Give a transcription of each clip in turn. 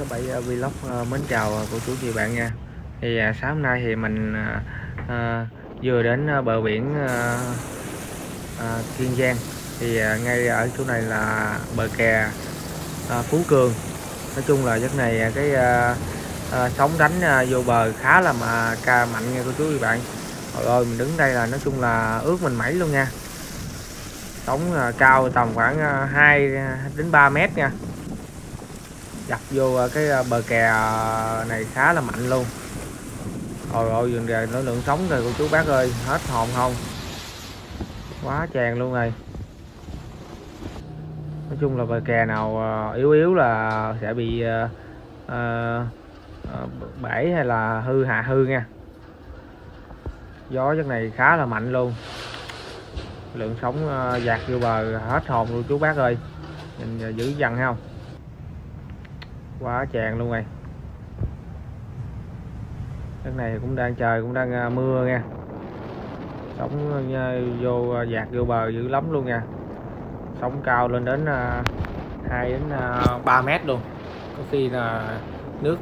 các số 7 Vlog ờ, mến chào ờ, cô chú chị bạn nha. Thì ờ, sáng hôm nay thì mình à, vừa đến bờ biển à, à, Kiên Giang. Thì à, ngay ở chỗ này là bờ kè à, Phú Cường. Nói chung là giấc này cái à, à, sóng đánh à, vô bờ khá là mà ca mạnh nha cô chú chị bạn. Rồi mình đứng đây là nói chung là ướt mình mẩy luôn nha. Sóng à, cao tầm khoảng 2 đến 3 mét nha dập vô ờ, cái ờ, bờ kè ờ, này khá là mạnh luôn. Ôi ôi dừng rồi nó lượng sóng rồi cô chú bác ơi hết hồn không? Quá tràn luôn rồi. Nói chung là bờ kè nào yếu yếu là sẽ bị uh, uh, bể hay là hư hạ hư nha. Gió chất này khá là mạnh luôn. Lượng sóng dạt vô bờ hết hồn luôn chú bác ơi. Nhìn giữ dằn không quá tràn luôn rồi cái này cũng đang trời, cũng đang à, mưa nha. Sóng à, vô à, dạt vô bờ dữ lắm luôn nha. Sóng cao lên đến 2 đến 3 mét luôn. Có khi là nước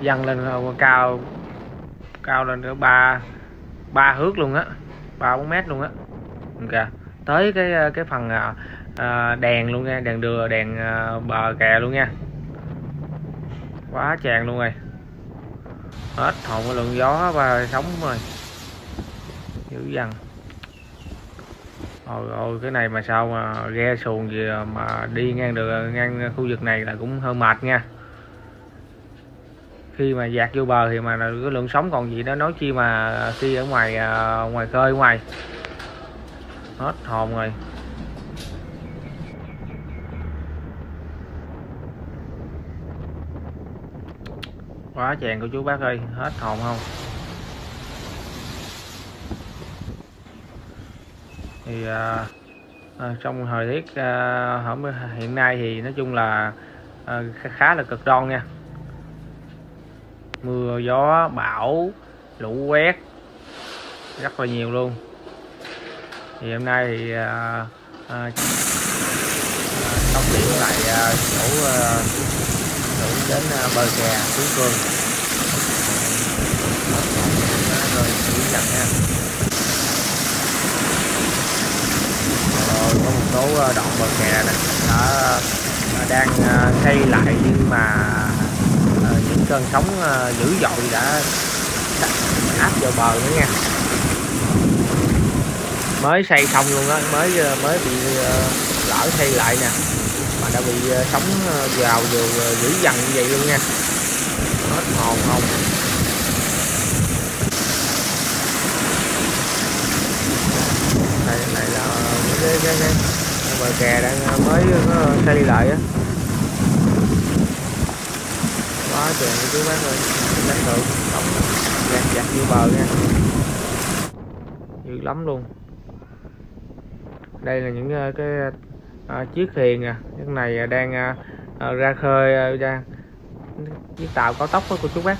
dâng lên cao cao lên tới ba ba thước luôn á, ba bốn mét luôn á. Kìa tới cái cái phần à, đèn luôn nha đèn đưa, đèn à, bờ kè luôn nha. Quá tràn luôn rồi. Hết hồn cái lượng gió và sóng rồi. Dữ dằn. Ôi ôi cái này mà sao mà ghe xuồng gì mà đi ngang được ngang khu vực này là cũng hơi mệt nha. Khi mà dạt vô bờ thì mà cái lượng sóng còn gì đó nói chi mà khi ở ngoài à, ngoài khơi ngoài. Hết hồn rồi. Quá chèn của chú bác ơi hết hồn không? Thì à, à, trong thời tiết à, hiện nay thì nói chung là à, khá là cực đoan nha. Mưa gió bão lũ quét rất là nhiều luôn. Thì hôm nay thì à, à, à tóc điện lại à, chỗ à, đến ờ, bờ kè Phú Cương rồi, chỉ chặt nha. Rồi, có một số ờ, đoạn bờ kè này đã ờ, đang xây lại nhưng mà những cơn sóng dữ dội đã áp vào bờ nữa nha. Mới xây xong luôn á, mới mới bị lỡ xây lại nè mà đã bị ờ, sóng ờ, vào vừa ờ, dữ dằn như vậy luôn nha. Hết hồn không? Này này là cái cái cái bờ kè đang mới xây lại á. Quá trời chú bác ơi đang tự động gạt gạt vô bờ nha. Dữ lắm luôn. Đây là những cái à, chiếc thuyền à cái này à, đang à, à, ra khơi à, ra chiếc tàu có tốc đó của chú bác.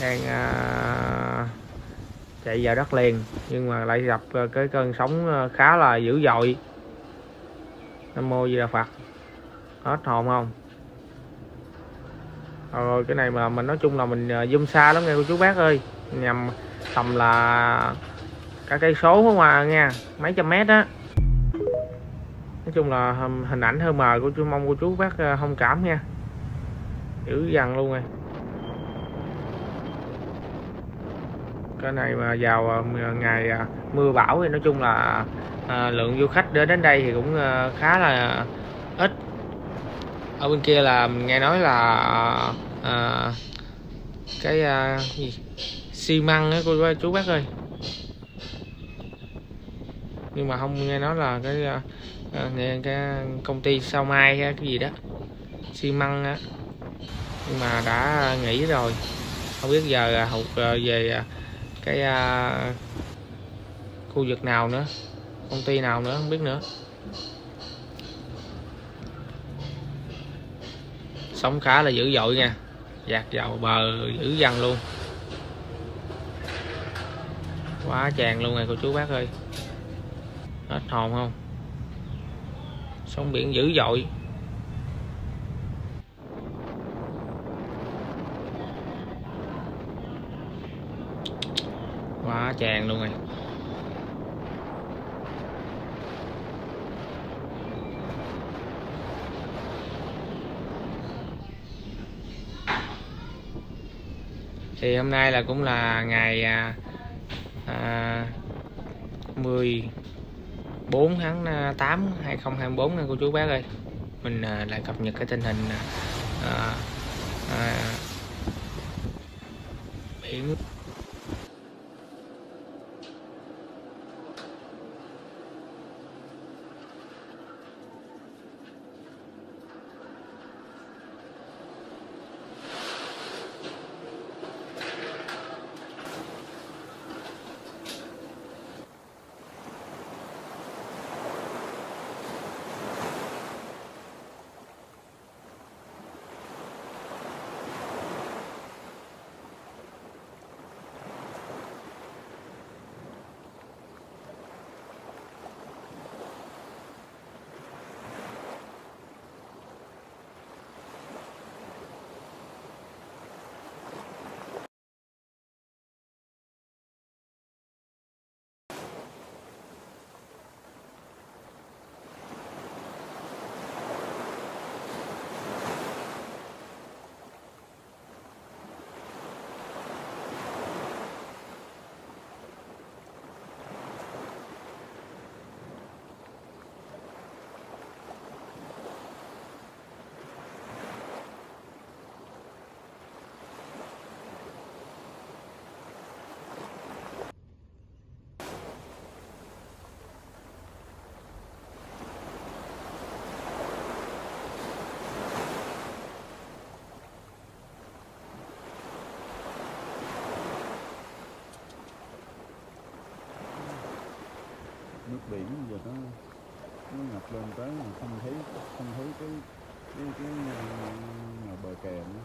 Đang à, chạy vào đất liền nhưng mà lại gặp cái cơn sóng khá là dữ dội. Nam mô di đà phật. Hết hồn không? Rồi cái này mà mình nói chung là mình zoom xa lắm nghe cô chú bác ơi. Nhằm tầm là cả cây số mà ngoài nha mấy trăm mét á chung là hình ảnh hơi mờ của chú mong cô chú bác à, thông cảm nha. Dữ dằn luôn rồi. Cái này mà vào à, à, ngày mưa bão thì nói chung là à, lượng du khách đến đến đây thì cũng khá là ít. Ở bên kia là nghe nói là à, cái à, gì xi măng á cô chú bác ơi. Nhưng mà không nghe nói là cái à, nghe cái công ty sao mai cái gì đó. Xi măng á. Nhưng mà đã nghỉ rồi. Không biết giờ à, học à, về à, cái khu vực nào nữa. Công ty nào nữa không biết nữa. Sống khá là dữ dội nha. Dạt vào bờ dữ dằn luôn. Quá chàng luôn này cô chú bác ơi. Hết hồn không? sóng biển dữ dội. Quá chàng luôn rồi. Thì hôm nay là cũng là ngày à, à 10 4 tháng 8 2024 nha cô chú bác ơi. Mình à, lại cập nhật cái tình hình à, à, à biển. Biển giờ nó nó ngập lên tới mà không thấy không thấy cái cái cái uh, bờ kè nữa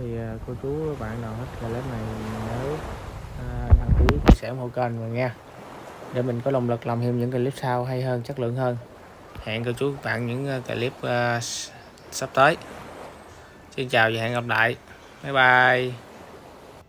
thì à, cô chú bạn nào thích clip này nhớ à, đăng ký chia sẻ ủng hộ kênh mình nha. Để mình có động lực làm thêm những clip sau hay hơn, chất lượng hơn. Hẹn cô chú bạn những à, clip sắp tới. Xin chào và hẹn gặp lại. Bye bye.